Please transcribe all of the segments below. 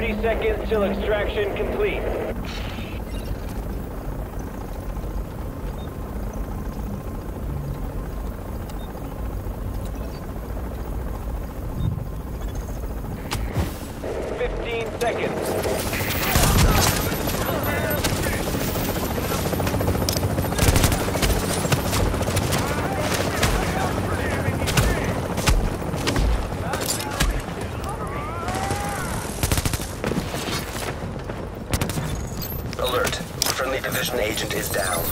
30 seconds till extraction complete. Fifteen seconds. Friendly division agent is down.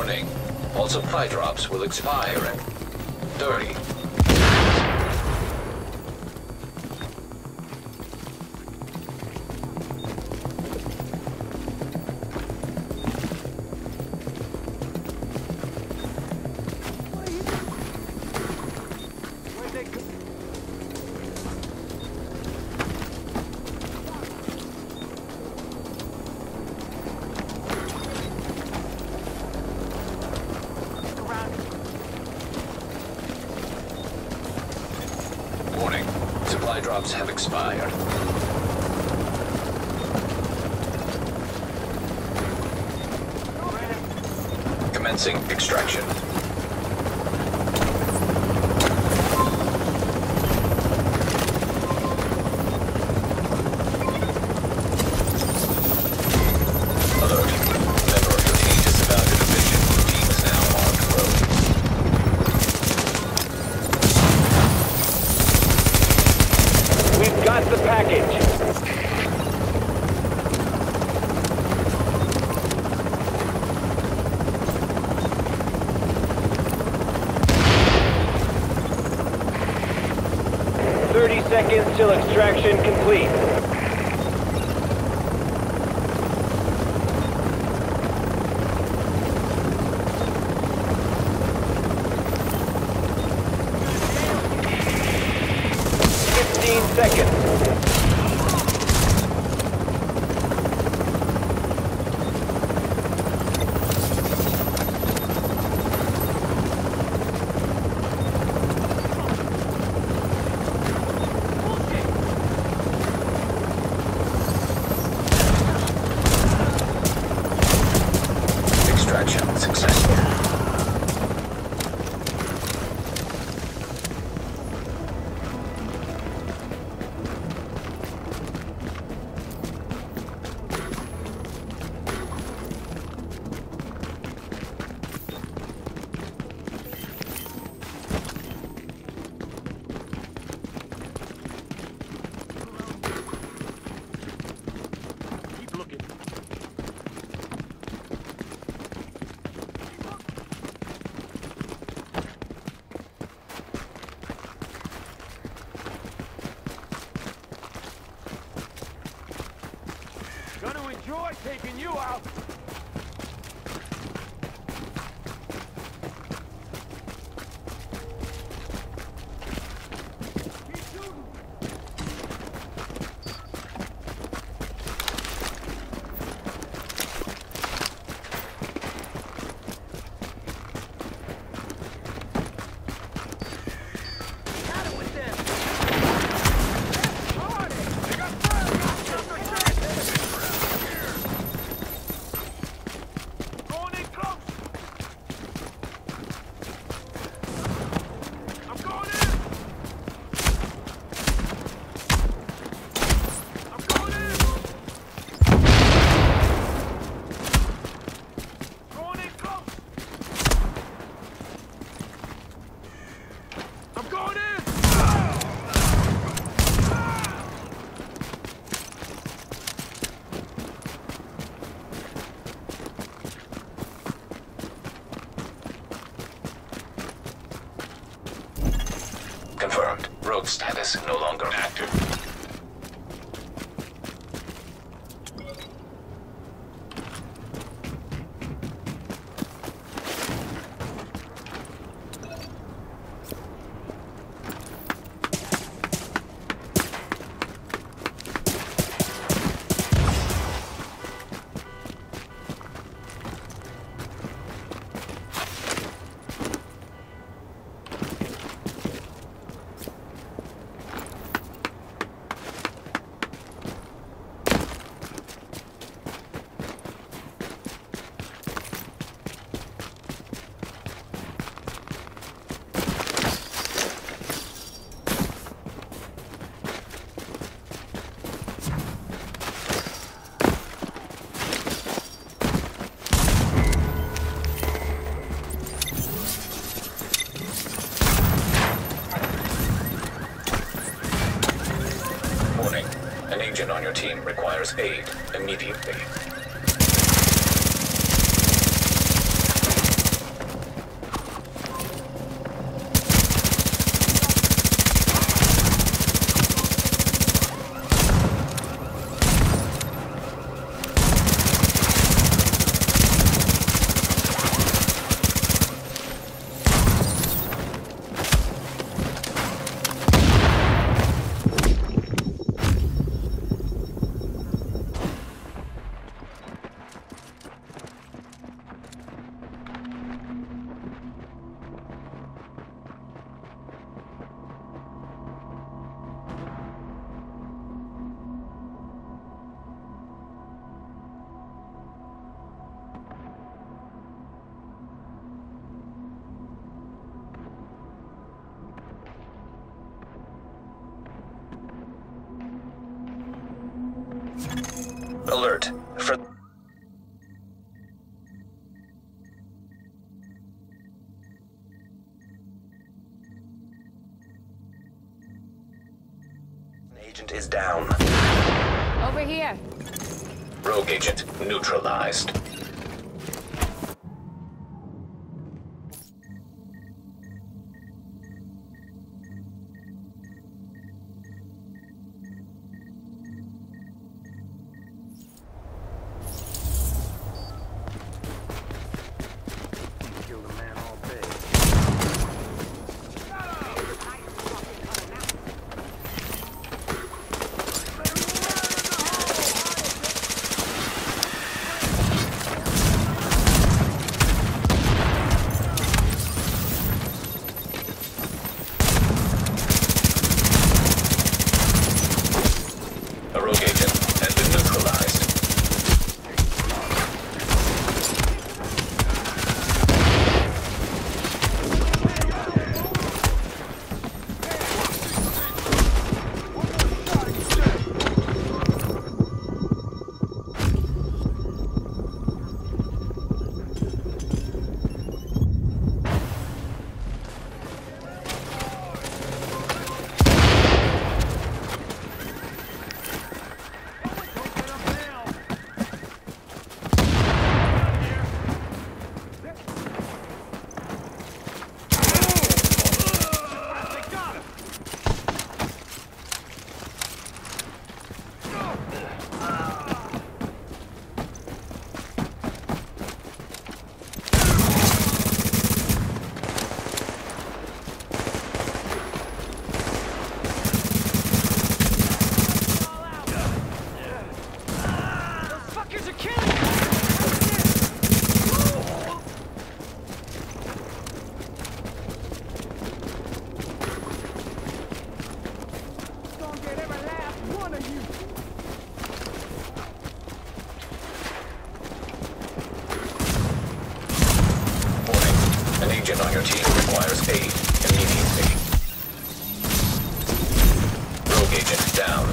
Warning. All supply drops will expire in 30, drops have expired. Commencing extraction. 30 seconds till extraction complete. Gonna taking you out. Team requires aid immediately. Alert. For Agent is down. Over here. Rogue agent neutralized. Agent on your team requires aid immediately. Rogue agent down.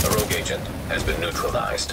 The rogue agent has been neutralized.